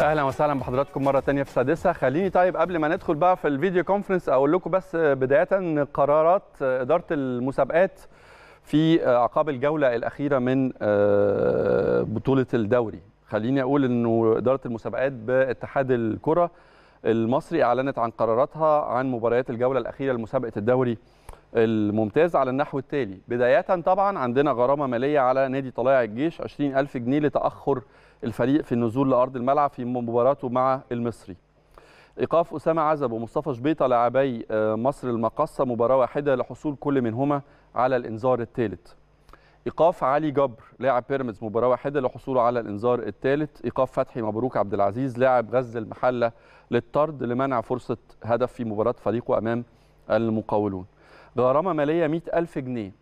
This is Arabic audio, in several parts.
أهلا وسهلا بحضراتكم مرة تانية في سادسة. خليني طيب قبل ما ندخل بقى في الفيديو كونفرنس أقول لكم بس بداية قرارات إدارة المسابقات في اعقاب الجولة الأخيرة من بطولة الدوري. خليني أقول إنه إدارة المسابقات باتحاد الكرة المصري أعلنت عن قراراتها عن مباريات الجولة الأخيرة لمسابقة الدوري الممتاز على النحو التالي. بداية طبعا عندنا غرامة مالية على نادي طلائع الجيش 20000 جنيه لتأخر الفريق في النزول لأرض الملعب في مباراته مع المصري. إيقاف أسامة عزب ومصطفى شبيطة لاعبي مصر المقصه مباراة واحدة لحصول كل منهما على الإنذار الثالث. إيقاف علي جبر لاعب بيراميدز مباراة واحدة لحصوله على الإنذار الثالث. إيقاف فتحي مبروك عبد العزيز لاعب غزل المحلة للطرد لمنع فرصة هدف في مباراة فريقه أمام المقاولون. غرامة مالية 100000 جنيه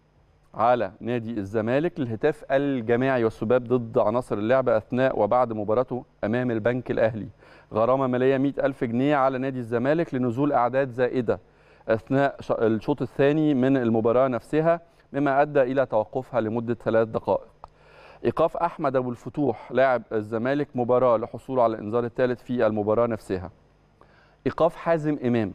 على نادي الزمالك للهتاف الجماعي والسباب ضد عناصر اللعبة أثناء وبعد مباراته أمام البنك الأهلي. غرامة مالية 100 ألف جنيه على نادي الزمالك لنزول أعداد زائدة أثناء الشوط الثاني من المباراة نفسها. مما أدى إلى توقفها لمدة ثلاث دقائق. إيقاف أحمد أبو الفتوح لاعب الزمالك مباراة لحصوله على الإنذار الثالث في المباراة نفسها. إيقاف حازم إمام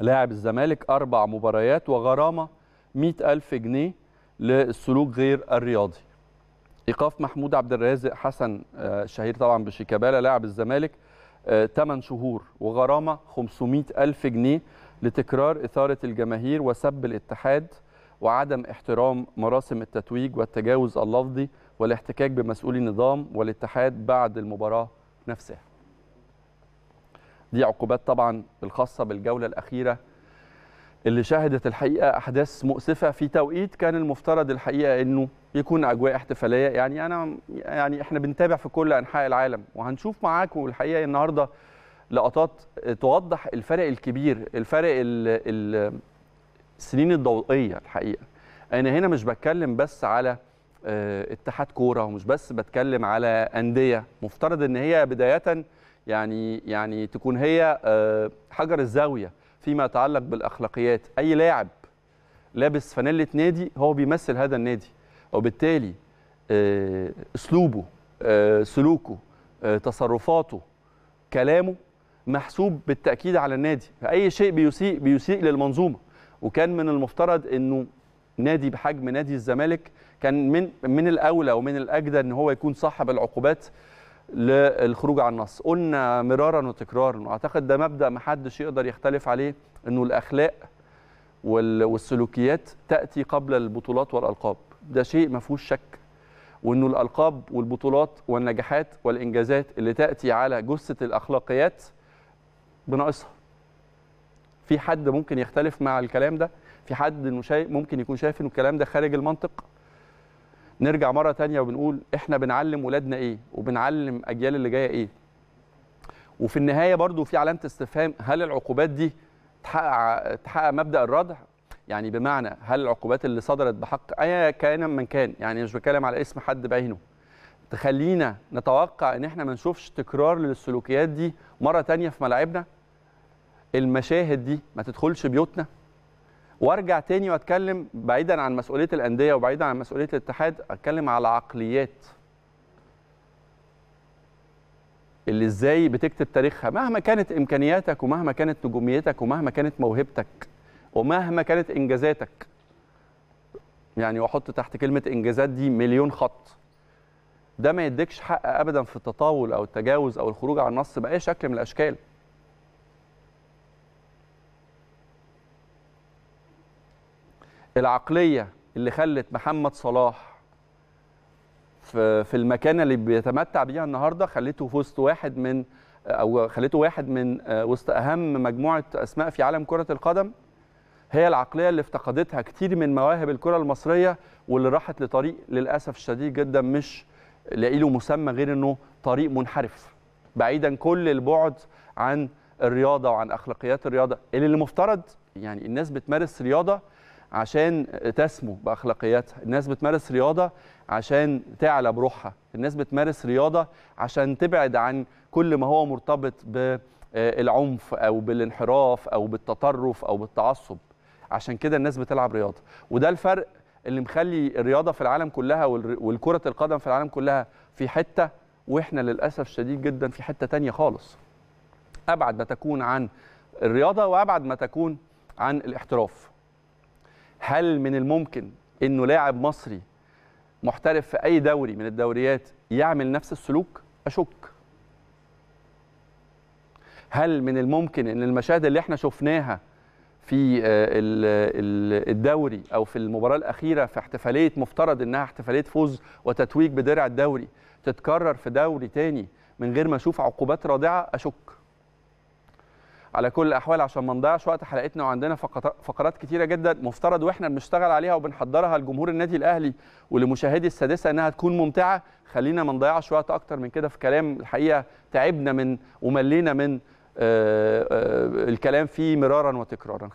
لاعب الزمالك أربع مباريات وغرامة 100 ألف جنيه للسلوك غير الرياضي. إيقاف محمود عبد الرازق حسن الشهير طبعا بشيكابالا لاعب الزمالك 8 شهور وغرامة 500 ألف جنيه لتكرار إثارة الجماهير وسب الاتحاد وعدم احترام مراسم التتويج والتجاوز اللفظي والاحتكاك بمسؤولي النظام والاتحاد بعد المباراة نفسها. دي عقوبات طبعا الخاصة بالجولة الأخيرة اللي شهدت الحقيقة أحداث مؤسفة. في توقيت كان المفترض الحقيقة إنه يكون أجواء احتفالية. يعني أنا يعني إحنا بنتابع في كل أنحاء العالم وهنشوف معاكم الحقيقة النهارده لقطات توضح الفرق الكبير الفرق ال ال السنين الضوئية الحقيقة. أنا هنا مش بتكلم بس على اتحاد كورة ومش بس بتكلم على أندية. مفترض إن هي بداية يعني يعني تكون هي حجر الزاوية فيما يتعلق بالأخلاقيات. أي لاعب لابس فانيلة نادي هو بيمثل هذا النادي. وبالتالي أسلوبه سلوكه تصرفاته كلامه محسوب بالتأكيد على النادي. فأي شيء بيسيء بيسيء للمنظومة. وكان من المفترض إنه نادي بحجم نادي الزمالك كان من من الأولى ومن الأجدى إن هو يكون صاحب العقوبات للخروج عن النص. قلنا مرارا وتكرارا وأعتقد ده مبدأ ما حدش يقدر يختلف عليه إنه الأخلاق والسلوكيات تأتي قبل البطولات والألقاب. ده شيء ما فيهوش شك وإنه الألقاب والبطولات والنجاحات والإنجازات اللي تأتي على جثة الأخلاقيات بناقصها. في حد ممكن يختلف مع الكلام ده؟ في حد إنه شايف ممكن يكون شايف إنه الكلام ده خارج المنطق؟ نرجع مرة تانية وبنقول إحنا بنعلم ولادنا إيه؟ وبنعلم أجيال اللي جاية إيه؟ وفي النهاية برضو في علامة استفهام هل العقوبات دي تحقق تحقق مبدأ الردع؟ يعني بمعنى هل العقوبات اللي صدرت بحق اي كان من كان يعني مش بتكلم على اسم حد بعينه. تخلينا نتوقع إن إحنا ما نشوفش تكرار للسلوكيات دي مرة تانية في ملاعبنا؟ المشاهد دي ما تدخلش بيوتنا. وارجع تاني واتكلم بعيدا عن مسؤولية الأندية وبعيدا عن مسؤولية الاتحاد أتكلم على عقليات. اللي إزاي بتكتب تاريخها مهما كانت إمكانياتك ومهما كانت نجوميتك ومهما كانت موهبتك ومهما كانت إنجازاتك. يعني وأحط تحت كلمة إنجازات دي مليون خط. ده ما يديكش حق ابدا في التطاول أو التجاوز أو الخروج عن النص بأي شكل من الأشكال. العقلية اللي خلت محمد صلاح في المكانه اللي بيتمتع بيها النهارده خليته في وسط واحد من أو خليته واحد من وسط أهم مجموعة أسماء في عالم كرة القدم. هي العقلية اللي افتقدتها كتير من مواهب الكرة المصرية واللي راحت لطريق للأسف الشديد جدا مش لاقي له مسمى غير إنه طريق منحرف. بعيدا كل البعد عن الرياضة وعن أخلاقيات الرياضة. اللي المفترض يعني الناس بتمارس رياضة عشان تسمو بأخلاقياتها. الناس بتمارس رياضة عشان تعلى بروحها. الناس بتمارس رياضة عشان تبعد عن كل ما هو مرتبط بالعنف أو بالانحراف أو بالتطرف أو بالتعصب. عشان كده الناس بتلعب رياضة. وده الفرق اللي مخلي الرياضة في العالم كلها والكرة القدم في العالم كلها في حتة وإحنا للأسف شديد جدا في حتة تانية خالص. أبعد ما تكون عن الرياضة وأبعد ما تكون عن الاحتراف. هل من الممكن إنه لاعب مصري محترف في أي دوري من الدوريات يعمل نفس السلوك؟ أشك. هل من الممكن إن المشاهد اللي إحنا شفناها في الدوري أو في المباراة الأخيرة في احتفالية مفترض إنها احتفالية فوز وتتويج بدرع الدوري تتكرر في دوري تاني من غير ما أشوف عقوبات رادعة؟ أشك. على كل الأحوال عشان ما نضيعش وقت حلقتنا وعندنا فقرات كتيرة جدا مفترض وإحنا بنشتغل عليها وبنحضرها لجمهور النادي الأهلي ولمشاهدي السادسة إنها تكون ممتعة. خلينا ما نضيعش وقت أكتر من كده في كلام الحقيقة تعبنا من وملينا من الكلام فيه مرارا وتكرارا.